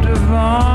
devant.